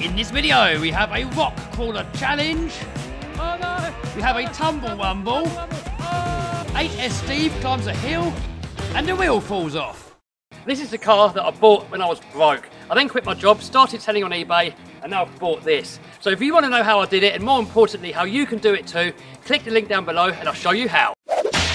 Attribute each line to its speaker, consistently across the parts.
Speaker 1: In this video, we have a rock crawler challenge. Oh no! We have a tumble wumble. 8S Steve climbs a hill, and the wheel falls off. This is the car that I bought when I was broke. I then quit my job, started selling on eBay, and now I've bought this. So if you want to know how I did it, and more importantly, how you can do it too, click the link down below and I'll show you how.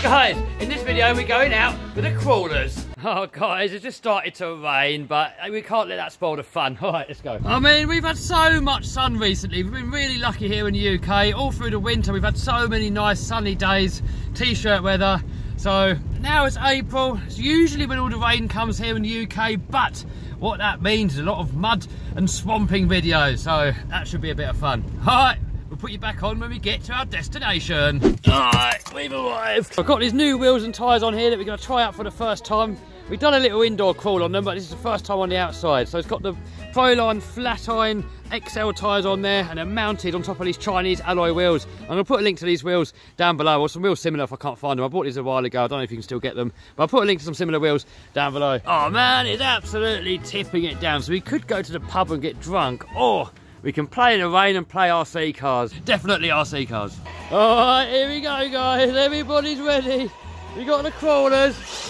Speaker 1: Guys, in this video we're going out with the crawlers. Oh guys, it just started to rain, but uh, we can't let that spoil the fun. All right, let's go. I mean, we've had so much sun recently. We've been really lucky here in the UK. All through the winter, we've had so many nice sunny days, t-shirt weather. So now it's April. It's usually when all the rain comes here in the UK, but what that means is a lot of mud and swamping videos. So that should be a bit of fun. All right. We'll put you back on when we get to our destination. Alright, we've arrived. I've got these new wheels and tyres on here that we're going to try out for the first time. We've done a little indoor crawl on them, but this is the first time on the outside. So it's got the Proline flat iron XL tyres on there, and they're mounted on top of these Chinese alloy wheels. I'm going to put a link to these wheels down below, or some wheels similar if I can't find them. I bought these a while ago. I don't know if you can still get them, but I'll put a link to some similar wheels down below. Oh man, it's absolutely tipping it down. So we could go to the pub and get drunk, or we can play in the rain and play RC cars. Definitely RC cars. All right, here we go, guys. Everybody's ready. We got the crawlers.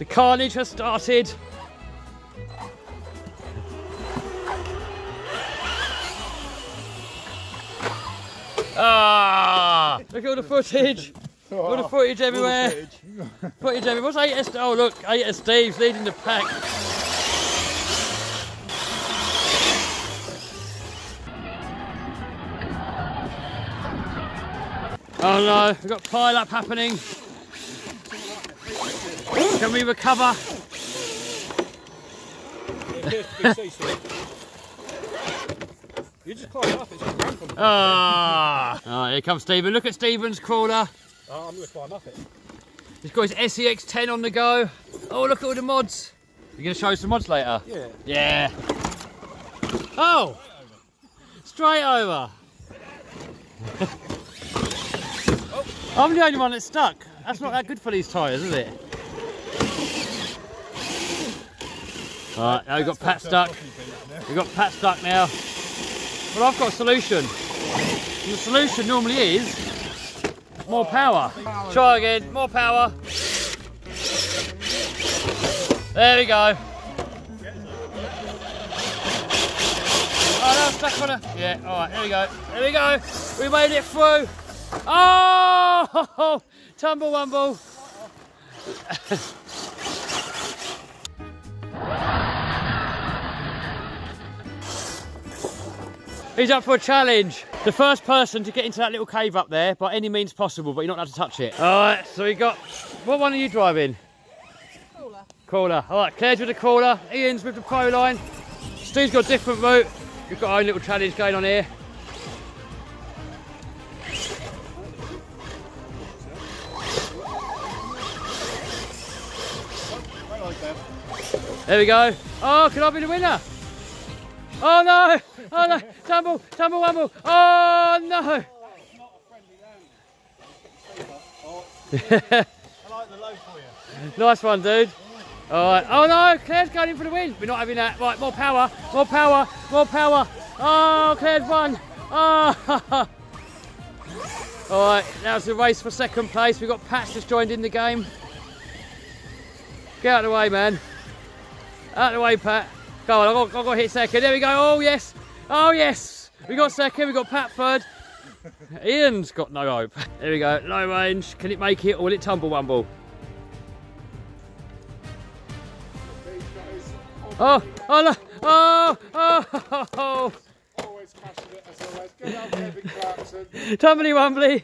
Speaker 1: The carnage has started. Ah! Look at all the footage. All the footage everywhere. Footage everywhere. What's 8S? Oh, look, 8S Steve's leading the pack. Oh no, we've got pile up happening. Can we recover?
Speaker 2: You just climb up, it's just ramp
Speaker 1: Ah! Oh, here comes Stephen. Look at Stephen's crawler.
Speaker 2: Oh, I'm going to climb up it.
Speaker 1: He's got his SCX 10 on the go. Oh, look at all the mods. You going to show us some mods later?
Speaker 2: Yeah.
Speaker 1: Yeah. Oh! Straight over. I'm the only one that's stuck. That's not that good for these tyres, is it? Alright, now we've got Pat stuck. We've got Pat stuck now. But I've got a solution. And the solution normally is more power. Try again, more power. There we go. Oh, no, stuck on a... Yeah, alright, there we go. There we go. We made it through. Oh! Tumble wumble. He's up for a challenge. The first person to get into that little cave up there by any means possible, but you're not allowed to touch it. All right, so we got, what one are you driving? Crawler. Crawler. All right, Claire's with the crawler, Ian's with the Proline. Steve's got a different route. We've got our own little challenge going on here. There we go. Oh, can I be the winner? Oh no! Oh no! Tumble! Tumble wumble! Oh no! nice one, dude. All right. Oh no! Claire's going in for the win. We're not having that. Right, more power, more power, more power. Oh, Claire's won. Oh. All right, now it's a race for second place. We've got Pat's just joined in the game. Get out of the way, man. Out of the way, Pat. Go on, I've got, I've got to hit second. There we go. Oh, yes. Oh, yes. We got second. We got Pat third. Ian's got no hope. There we go. Low range. Can it make it or will it tumble wumble? Oh, oh, no. Oh, oh, oh,
Speaker 2: Always smashing it as always. Get out there, Big Clarkson.
Speaker 1: Tumbly wumbly.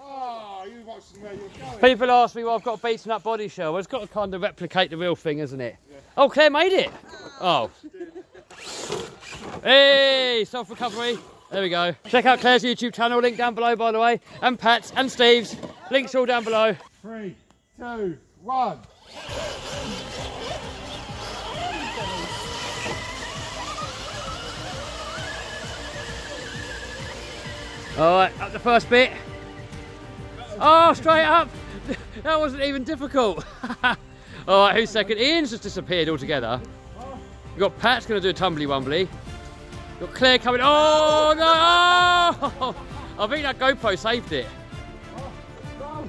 Speaker 2: Oh, you where you're going.
Speaker 1: People ask me why I've got a beaten up body shell. Well, it's got to kind of replicate the real thing, isn't it? Oh, Claire made it. Oh. Hey, self recovery. There we go. Check out Claire's YouTube channel, link down below, by the way, and Pat's and Steve's. Links all down below.
Speaker 2: Three, two, one.
Speaker 1: All right, up the first bit. Oh, straight up. That wasn't even difficult. All right, who's second? Ian's just disappeared altogether. We've got Pat's going to do a tumbly wumbly. Got Claire coming. Oh no! Oh! I think that GoPro saved it.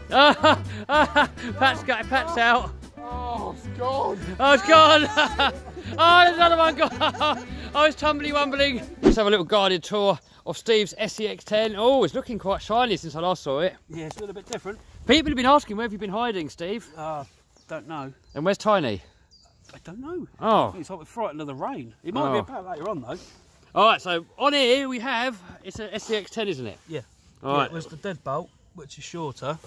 Speaker 1: Pat's got Pat's out.
Speaker 2: Oh, it's gone.
Speaker 1: Oh, it's gone. oh, there's another one gone. Oh, it's tumbly wumbling. Let's have a little guided tour of Steve's SEX10. Oh, it's looking quite shiny since I last saw it.
Speaker 2: Yeah, it's a little bit different.
Speaker 1: People have been asking where have you been hiding, Steve?
Speaker 2: Uh, don't know.
Speaker 1: And where's Tiny?
Speaker 2: I don't know. I
Speaker 1: Oh,
Speaker 2: it's like we're frightened of the rain. It might be
Speaker 1: Oh.
Speaker 2: about later on though.
Speaker 1: all right. So on here we have it's a SCX10, isn't it?
Speaker 2: Yeah.
Speaker 1: All
Speaker 2: yeah,
Speaker 1: right.
Speaker 2: It was the deadbolt, which is shorter,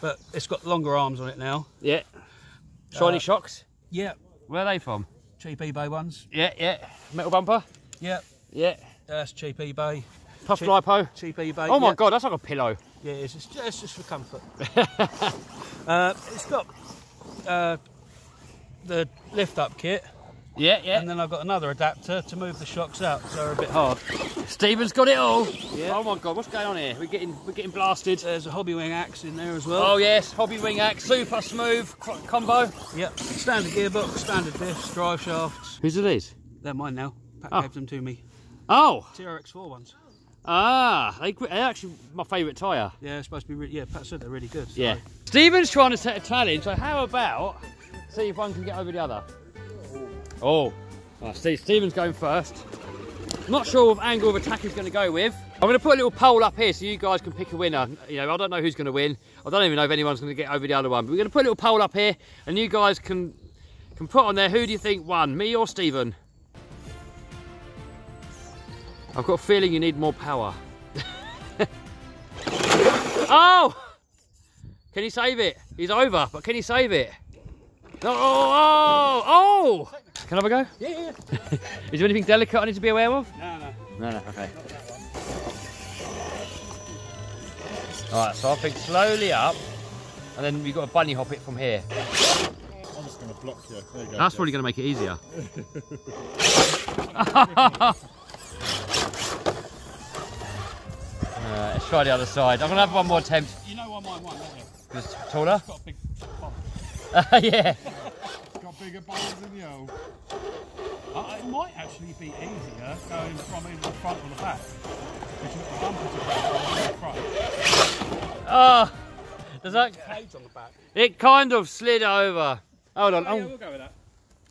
Speaker 2: but it's got longer arms on it now.
Speaker 1: Yeah. Shiny
Speaker 2: Uh,
Speaker 1: shocks.
Speaker 2: Yeah.
Speaker 1: Where are they from?
Speaker 2: Cheap eBay ones.
Speaker 1: Yeah, yeah. Metal bumper.
Speaker 2: Yeah.
Speaker 1: Yeah.
Speaker 2: That's cheap eBay.
Speaker 1: Puff
Speaker 2: Cheap-
Speaker 1: lipo.
Speaker 2: Cheap eBay.
Speaker 1: Oh my
Speaker 2: yeah.
Speaker 1: god, that's like a pillow.
Speaker 2: Yeah, it's just, it's just for comfort. uh, it's got uh, the lift up kit,
Speaker 1: Yeah, yeah.
Speaker 2: and then I've got another adapter to move the shocks out, so they're a bit hard.
Speaker 1: Stephen's got it all.
Speaker 2: Yeah.
Speaker 1: Oh my god, what's going on here? We're getting we're getting blasted.
Speaker 2: There's a Hobbywing AXE in there as well.
Speaker 1: Oh yes, Hobbywing AXE, super smooth combo.
Speaker 2: Yep. Standard gearbox, standard diffs, drive shafts.
Speaker 1: Whose are these?
Speaker 2: They're mine now. Pat
Speaker 1: Oh.
Speaker 2: gave them to me.
Speaker 1: Oh,
Speaker 2: TRX4 ones.
Speaker 1: ah, they, they're actually my favourite tyre.
Speaker 2: Yeah, supposed to be. Re- yeah, Pat said they're really good. so-
Speaker 1: Yeah. Stephen's trying to set a challenge, so how about see if one can get over the other? Oh, oh Steve, Stephen's going first. Not sure what angle of attack he's going to go with. I'm going to put a little poll up here so you guys can pick a winner. You know, I don't know who's going to win. I don't even know if anyone's going to get over the other one. But we're going to put a little poll up here, and you guys can can put on there who do you think won, me or Stephen? I've got a feeling you need more power. oh! Can he save it? He's over, but can he save it? No, oh, oh, oh! Can I have a go?
Speaker 2: Yeah, yeah.
Speaker 1: Is there anything delicate I need to be aware of?
Speaker 2: No, no.
Speaker 1: No, no, okay. Alright, so I think slowly up, and then we've got to bunny hop it from here.
Speaker 3: I'm just going to block you. There you go.
Speaker 1: That's probably going to make it easier. Uh, let's try the other side. I'm going to have one more attempt.
Speaker 2: You know why mine won, don't you?
Speaker 1: Just taller?
Speaker 2: Got a big bump.
Speaker 1: yeah.
Speaker 3: Got bigger balls than you.
Speaker 2: Uh, it might actually be easier going from either the front or the back. Because you've got the bumper to grab on the front.
Speaker 1: Oh, does that?
Speaker 2: Cage on the back.
Speaker 1: It kind of slid over. Hold on,
Speaker 2: Oh, yeah,
Speaker 1: I'm,
Speaker 2: we'll go with that.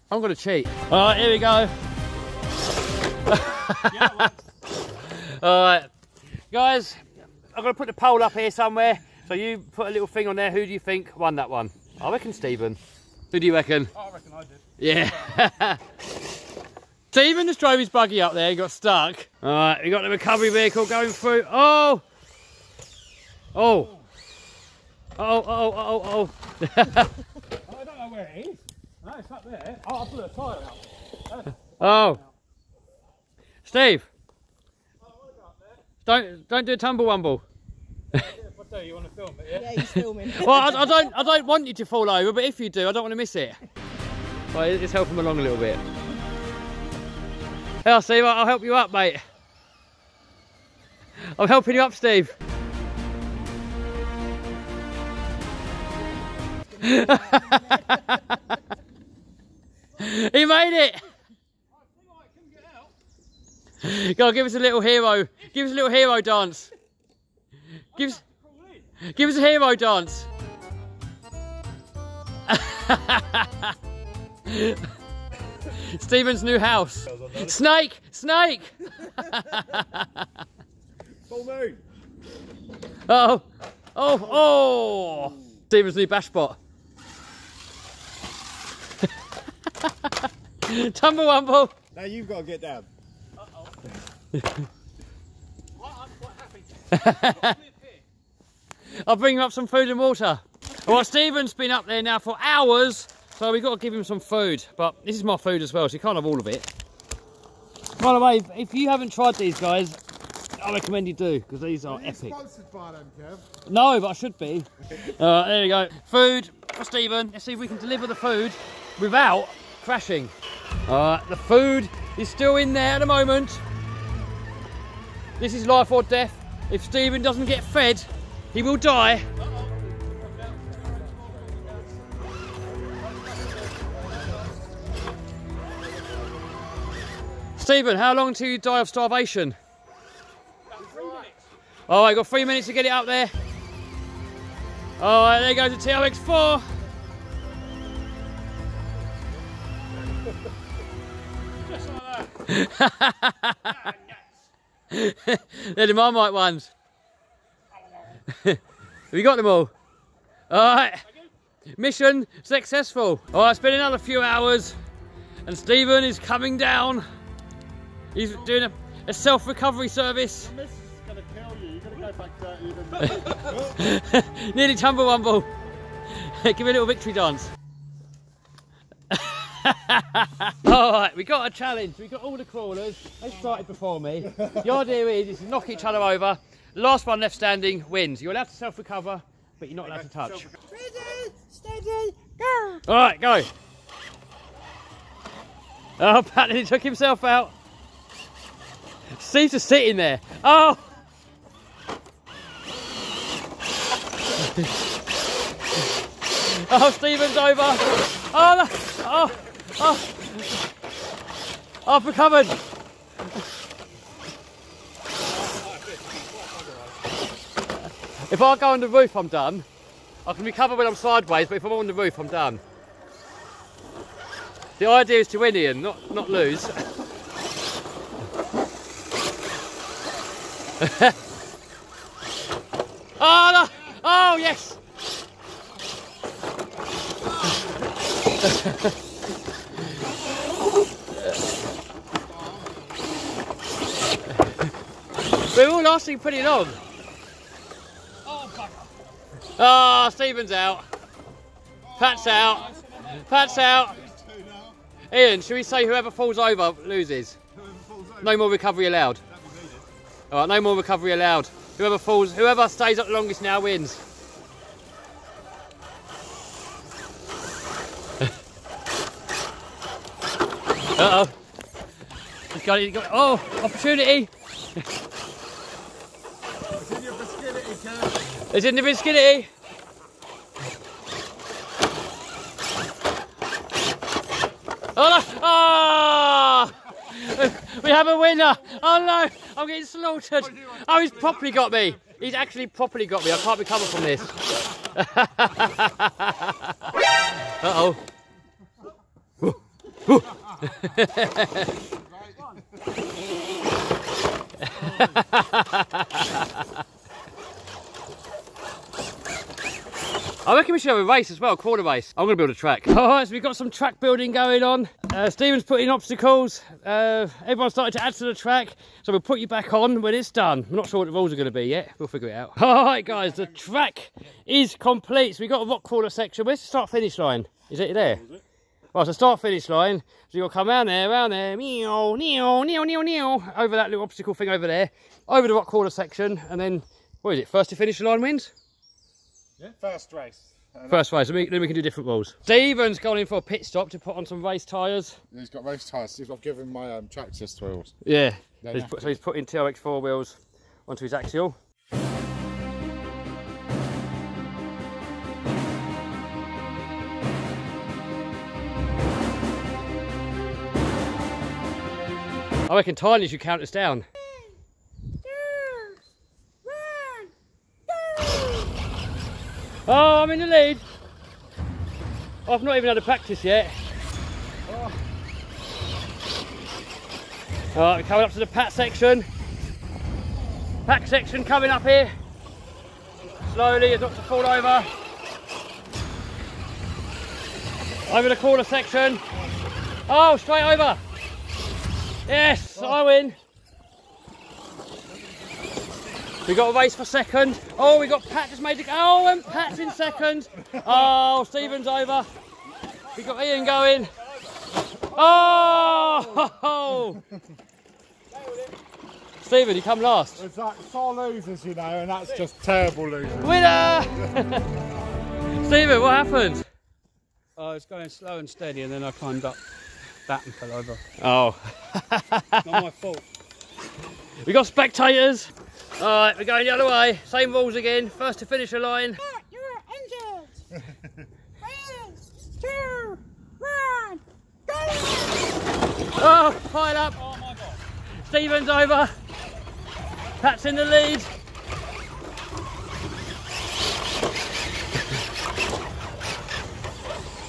Speaker 1: I'm going to cheat. All right, here we go.
Speaker 2: Yeah,
Speaker 1: All right, guys, I'm going to put the pole up here somewhere. So you put a little thing on there. Who do you think won that one? I reckon Stephen. Who do you reckon?
Speaker 2: Oh, I reckon I did.
Speaker 1: Yeah. Stephen just drove his buggy up there. He got stuck. All right, we got the recovery vehicle going through. Oh. Oh. Oh, oh, oh, oh. oh.
Speaker 2: I don't know where it is. No, it's up there. Oh, I blew a tyre out.
Speaker 1: oh. Steve. Oh, don't don't do a tumble wumble.
Speaker 2: If I do, you want to film it, yeah?
Speaker 4: Yeah, he's filming.
Speaker 1: Well, I, I don't I don't want you to fall over, but if you do, I don't want to miss it. Well, let's help him along a little bit. Yeah, Steve, I'll help you up, mate. I'm helping you up, Steve. he made it. Go on, give us a little hero. Give us a little hero dance. Give us, give us a hero dance. Stephen's new house. Snake! Snake!
Speaker 3: Full moon.
Speaker 1: Oh! Oh! Oh! Stephen's new bash spot. Tumblewumble!
Speaker 3: Now you've got to get down.
Speaker 2: I'm quite happy.
Speaker 1: I'll bring him up some food and water. Well, Stephen's been up there now for hours, so we've got to give him some food. But this is my food as well, so you can't have all of it. By the way, if- you haven't tried these guys, I recommend you do, because these are
Speaker 3: Are
Speaker 1: epic.
Speaker 3: sponsored by them, Kev?
Speaker 1: No, but I should be. Alright, there you go. Food for Stephen. Let's see if we can deliver the food without crashing. Alright, the food is still in there at the moment. This is life or death. If Stephen doesn't get fed, he will die. Stephen, how long till you die of starvation? All right, got three minutes to get it up there. All right, there goes the TRX4.
Speaker 2: Just like that.
Speaker 1: They're the Marmite ones. Have you got them all? All right. Mission successful. All right, it's been another few hours and Stephen is coming down. He's doing a, a self-recovery service.
Speaker 3: This is gonna kill you. You're gonna go back to even.
Speaker 1: Nearly tumble wumble. Give me a little victory dance. all right, we got a challenge. We got all the crawlers. They started before me. The idea is, is to knock each other over. Last one left standing wins. You're allowed to self-recover, but you're not allowed to touch.
Speaker 4: Ready, steady, go!
Speaker 1: All right, go. Oh, Pat, he took himself out. Just sitting there. Oh! oh, Stephen's over. Oh, no. oh, oh. I've recovered. If I go on the roof, I'm done. I can recover when I'm sideways, but if I'm on the roof, I'm done. The idea is to win, Ian, not not lose. oh no! Oh yes! We're all lasting pretty long.
Speaker 2: Oh.
Speaker 1: Ah, Stephen's out. Pat's out. Pat's out. Ian, should we say whoever falls over loses? No more recovery allowed. All right, no more recovery allowed. Whoever falls, whoever stays up longest now wins. uh oh. He's got it. Oh, opportunity.
Speaker 3: It's in your biscuity, Kev.
Speaker 1: It's in the biscuity. Oh no! Ah! We have a winner! Oh no! I'm getting slaughtered! Oh, he's properly got me! He's actually properly got me. I can't recover from this. Uh oh. I reckon we should have a race as well, a quarter race. I'm going to build a track. All right, so we've got some track building going on. Uh, Stephen's putting obstacles. Uh, everyone's starting to add to the track. So we'll put you back on when it's done. I'm not sure what the rules are going to be yet. We'll figure it out. All right, guys, the track is complete. So we've got a rock crawler section. Where's the start finish line? Is it there? Right, so start finish line. So you'll come around there, around there, meow, meow, meow, meow, meow, over that little obstacle thing over there, over the rock crawler section, and then, what is it, first to finish the line wins?
Speaker 3: First race.
Speaker 1: First race, then we, then we can do different rules. Stephen's gone in for a pit stop to put on some race tyres.
Speaker 3: He's got race tyres. I've given my um, track wheels.
Speaker 1: Yeah. So he's,
Speaker 3: have
Speaker 1: put, so he's putting TRX4 wheels onto his axial. I reckon Tiny should count us down.
Speaker 4: Two, one, go!
Speaker 1: Oh, I'm in the lead. Oh, I've not even had a practice yet. Oh. All right, we're coming up to the pat section. Pack section coming up here. Slowly, as not to fall over. Over the corner section. Oh, straight over. Yes, I win. We got a race for second. Oh, we got Pat just made it. Oh, and Pat's in second. Oh, Stephen's over. We got Ian going. Oh! Stephen, you come last.
Speaker 3: It's like four losers, you know, and that's just terrible losers.
Speaker 1: Winner! Stephen, what happened?
Speaker 2: Oh, it's going slow and steady, and then I climbed up that and fell over.
Speaker 1: Oh,
Speaker 2: Not my fault.
Speaker 1: we got spectators. All right, we're going the other way. Same rules again. First to finish the line.
Speaker 4: Pat, you're injured! Three, two, one, go!
Speaker 1: Oh, pile up.
Speaker 2: Oh my god.
Speaker 1: Stephen's over. Pat's in the lead.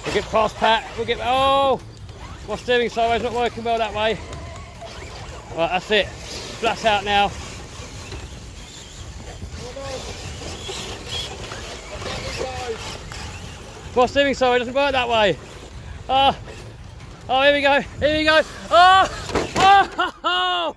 Speaker 1: We'll get past Pat. We'll get. Oh! My steering sideways not working well that way. Right, that's it. Flat out now. My steering sideways doesn't work that way. Oh, oh, here we go. Here we go. Oh! Oh!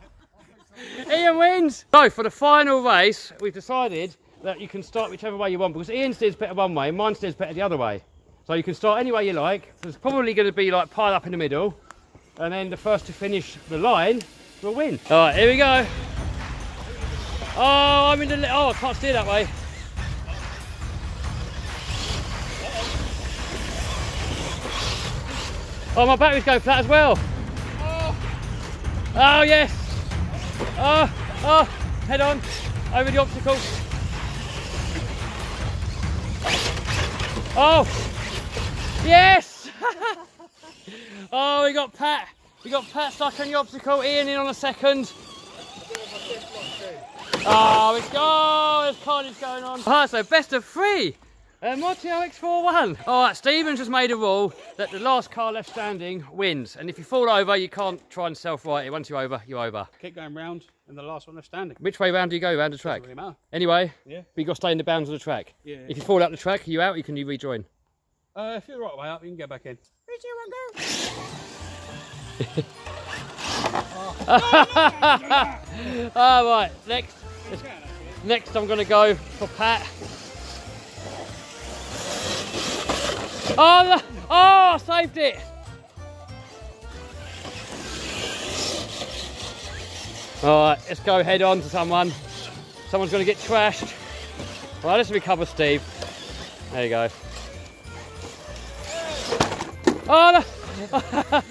Speaker 1: Ian wins. So for the final race, we've decided that you can start whichever way you want because Ian steers better one way, mine steers better the other way. So you can start any way you like. There's probably going to be like pile up in the middle, and then the first to finish the line will win. All right, here we go. Oh, I'm in the. Oh, I can't steer that way. Oh, my battery's going flat as well. Oh, yes. Oh, oh, head on, over the obstacle. Oh, yes. oh, we got Pat. We got Pat stuck on the obstacle. Ian in on a second. Oh, it's oh, there's carnage going on. Ah, so best of three. Uh, Mortio X41. All right, Stevens has made a rule that the last car left standing wins. And if you fall over, you can't try and self-right it. Once you're over, you're over.
Speaker 2: Keep going round, and the last one left standing.
Speaker 1: Which way round do you go? Round the track?
Speaker 2: Doesn't really matter.
Speaker 1: Anyway,
Speaker 2: Yeah.
Speaker 1: but you got to stay in the bounds of the track.
Speaker 2: Yeah.
Speaker 1: If you fall out the track, are you out? You can you rejoin.
Speaker 2: Uh, if you're the right way up, you can get back in.
Speaker 4: Where do you want to
Speaker 1: All right, next, next I'm going to go for Pat. Oh, no. oh, saved it. All right, let's go head on to someone. Someone's going to get trashed. Right, let's recover Steve. There you go. Oh, no. oh,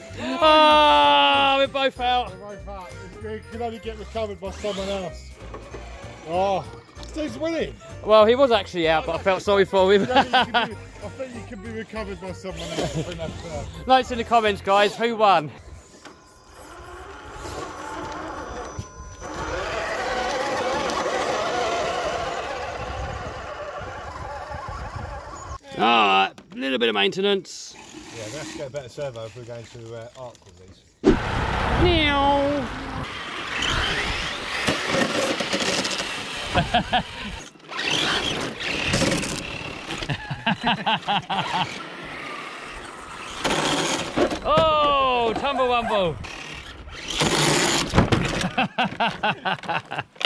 Speaker 1: both out.
Speaker 3: Right back. It can only get recovered by someone else. Oh, Steve's winning.
Speaker 1: Well, he was actually out, but I felt sorry for him.
Speaker 3: You know, you can be- I think you can be recovered by someone else. I think that's fair.
Speaker 1: Notes in the comments, guys. Who won? All right, a little bit of maintenance.
Speaker 3: Yeah, we have to get a better servo if we're going to uh, arc with these.
Speaker 1: Oh, tumble wumble.